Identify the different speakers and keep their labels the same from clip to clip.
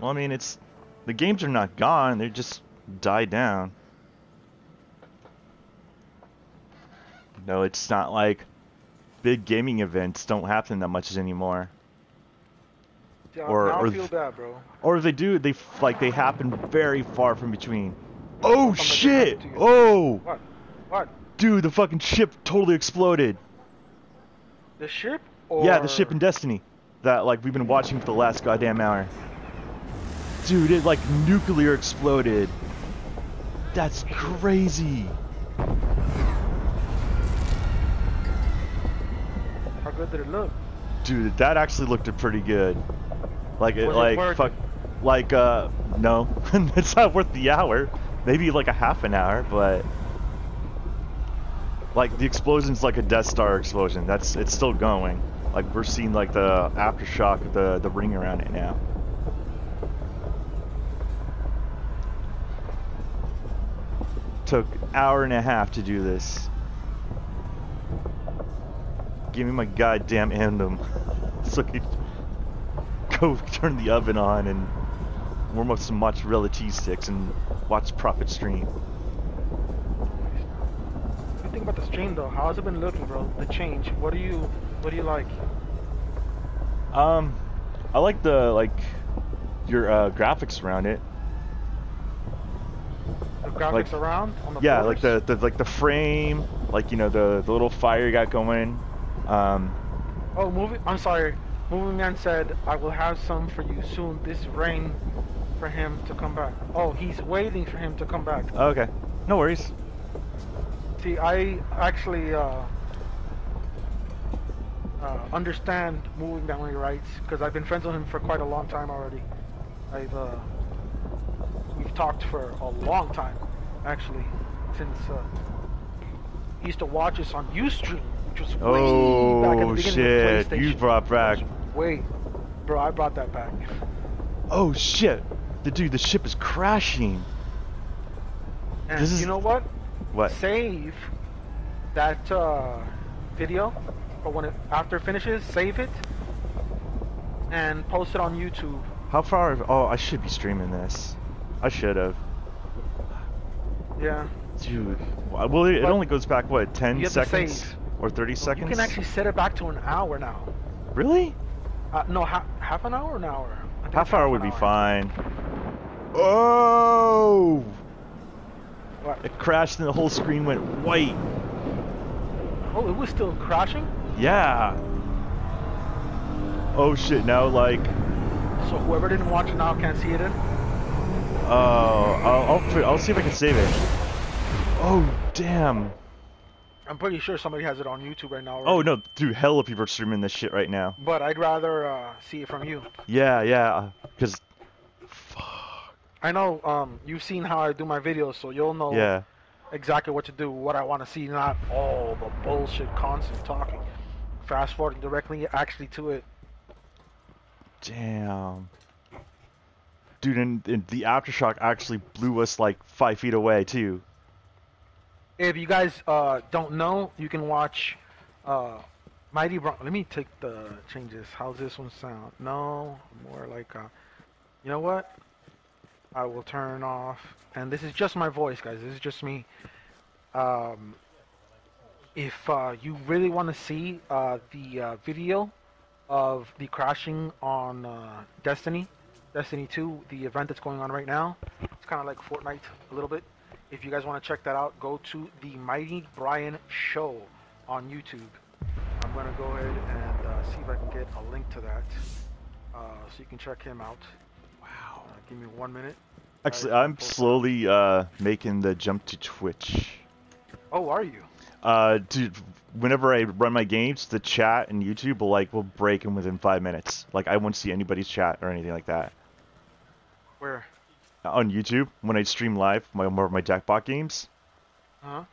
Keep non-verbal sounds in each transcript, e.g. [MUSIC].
Speaker 1: Well, I mean, it's the games are not gone; they just died down. No, it's not like big gaming events don't happen that much anymore.
Speaker 2: Yeah,
Speaker 1: Or- or
Speaker 2: feel bad, bro.
Speaker 1: Or if they do, they like they happen very far from between. Oh shit!
Speaker 2: happened to you.
Speaker 1: Oh,
Speaker 2: What? What?
Speaker 1: dude, the fucking ship totally exploded.
Speaker 2: The ship? Or...
Speaker 1: Yeah, the ship in Destiny that like we've been watching for the last goddamn hour. Dude, it like nuclear exploded. That's crazy.
Speaker 2: How good did it look?
Speaker 1: Dude, that actually looked pretty good. Like it
Speaker 2: Was
Speaker 1: like
Speaker 2: worth
Speaker 1: fuck like uh no. [LAUGHS] it's not worth the hour. Maybe like a half an hour, but like the explosion's like a Death Star explosion. That's it's still going. Like we're seeing like the aftershock of the the ring around it now. Took hour and a half to do this. Give me my goddamn anthem. [LAUGHS] so I could go turn the oven on and warm up some mozzarella cheese sticks and watch profit stream.
Speaker 2: You think about the stream though? How's it been looking, bro? The change. What do you what do you like?
Speaker 1: Um, I like the like your uh, graphics around it.
Speaker 2: The graphics
Speaker 1: Like-
Speaker 2: around on the
Speaker 1: Yeah, like the, the like the frame, like you know the the little fire you got going. Um,
Speaker 2: Oh, movie. I'm sorry. Movie Man said I will have some for you soon. This rain for him to come back. Oh, he's waiting for him to come back.
Speaker 1: okay, no worries.
Speaker 2: See, I actually uh, uh, understand moving Man when he writes because I've been friends with him for quite a long time already. I've uh, talked for a long time, actually, since uh, he used to watch us on UStream, which was way back at the
Speaker 1: Oh
Speaker 2: beginning
Speaker 1: shit!
Speaker 2: of PlayStation.
Speaker 1: You brought back.
Speaker 2: Wait, bro, I brought that back.
Speaker 1: Oh shit! The dude, the ship is crashing.
Speaker 2: And
Speaker 1: This is-
Speaker 2: you know what?
Speaker 1: What?
Speaker 2: Save that uh, video, or when it after it finishes, save it, and post it on YouTube.
Speaker 1: How far? Oh, I should be streaming this. I should have.
Speaker 2: Yeah.
Speaker 1: Dude, well, it,
Speaker 2: But
Speaker 1: only goes back what, 10
Speaker 2: you have to
Speaker 1: seconds or 30 seconds?
Speaker 2: You can actually set it back to an hour now.
Speaker 1: Really?
Speaker 2: Uh, no, ha- half an hour, or an hour.
Speaker 1: Half
Speaker 2: it's
Speaker 1: hour would be
Speaker 2: hour.
Speaker 1: fine. Oh!
Speaker 2: What?
Speaker 1: It crashed and the whole screen went white.
Speaker 2: Oh, it was still crashing.
Speaker 1: Yeah. Oh shit! Now like,
Speaker 2: So whoever didn't watch it now can't see it in.
Speaker 1: Oh, I'll, I'll I'll see if I can save it. Oh damn!
Speaker 2: I'm pretty sure somebody has it on YouTube right now.
Speaker 1: Oh
Speaker 2: already.
Speaker 1: no, dude, hella people are streaming this shit right now.
Speaker 2: But I'd rather uh, see it from you.
Speaker 1: Yeah, yeah, because,
Speaker 2: I know um, you've seen how I do my videos, so you'll know
Speaker 1: yeah.
Speaker 2: exactly what to do, what I want to see, not all the bullshit constant talking. Fast forwarding directly actually to it.
Speaker 1: Damn. Dude, and, and the aftershock actually blew us like five feet away too.
Speaker 2: If you guys uh, don't know, you can watch uh, Mighty Brian. Let me take the changes. How's this one sound? No, more like, you know what? I will turn off. And this is just my voice, guys. This is just me. Um, if uh, you really want to see uh, the uh, video of the crashing on uh, Destiny, Destiny 2, the event that's going on right now, it's kind of like Fortnite a little bit. If you guys want to check that out, go to the Mighty Brian Show on YouTube. I'm gonna go ahead and uh, see if I can get a link to that, uh, so you can check him out.
Speaker 1: Wow.
Speaker 2: Uh, give me one minute.
Speaker 1: Actually,
Speaker 2: I
Speaker 1: I'm slowly uh, making the jump to Twitch.
Speaker 2: Oh, are you?
Speaker 1: Uh, dude, whenever I run my games, the chat and YouTube will like will break in within five minutes. Like I won't see anybody's chat or anything like that
Speaker 2: Where?
Speaker 1: on YouTube when I stream live my more of my Jackbox games.
Speaker 2: Huh?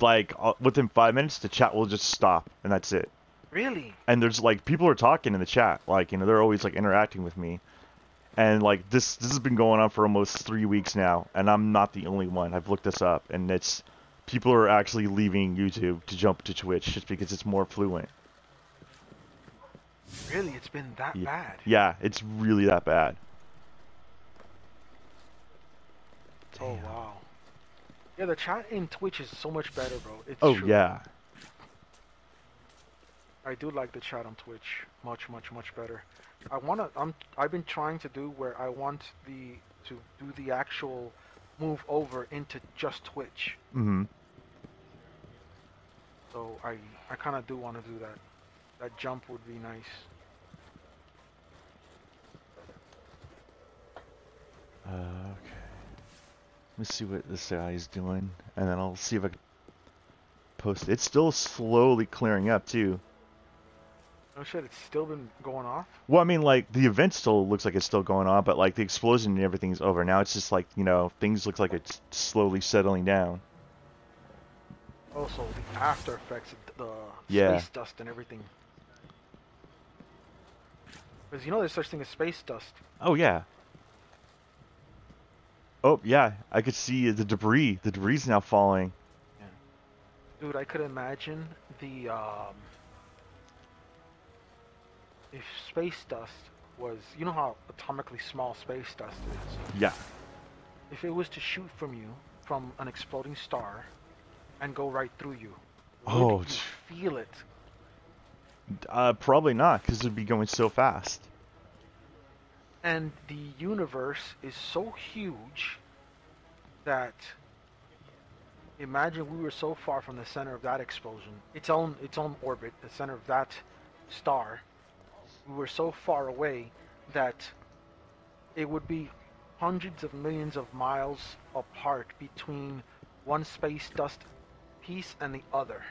Speaker 1: Like uh, within five minutes, the chat will just stop and that's it.
Speaker 2: Really?
Speaker 1: and there's like people are talking in the chat like you know they're always like interacting with me and like this this has been going on for almost three weeks now and i'm not the only one i've looked this up and it's people are actually leaving youtube to jump to twitch just because it's more fluent
Speaker 2: Really? It's been that
Speaker 1: Yeah.
Speaker 2: bad?
Speaker 1: yeah it's really that bad
Speaker 2: Oh wow. Yeah, the chat in Twitch is so much better, bro. It's
Speaker 1: Oh
Speaker 2: true.
Speaker 1: yeah.
Speaker 2: I do like the chat on Twitch. Much, much, much better. I wanna. I'm. I've been trying to do where I want the to do the actual move over into just Twitch.
Speaker 1: Mm-hmm.
Speaker 2: So I. I kind of do want to do that. That jump would be nice.
Speaker 1: Uh, okay. Let me see what this guy is doing, and then I'll see if I can post. it. It's still slowly clearing up too.
Speaker 2: Oh shit! It's still been going off.
Speaker 1: Well, I mean, like the event still looks like it's still going on, but like the explosion and everything's over. Now it's just like you know things look like it's slowly settling down.
Speaker 2: Also, the after effects, of the
Speaker 1: Yeah.
Speaker 2: space dust and everything. Because you know there's such thing as space dust.
Speaker 1: Oh yeah. Oh yeah, I could see the debris. The debris is now falling.
Speaker 2: Dude, I could imagine the um, if space dust was, you know how atomically small space dust is.
Speaker 1: Yeah.
Speaker 2: If it was to shoot from you from an exploding star and go right through you, would
Speaker 1: Oh,
Speaker 2: you feel it?
Speaker 1: Uh, probably not, because it'd be going so fast.
Speaker 2: And the universe is so huge that imagine we were so far from the center of that explosion, its own its own orbit, the center of that star. We were so far away that it would be hundreds of millions of miles apart between one space dust piece and the other.